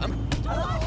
I'm...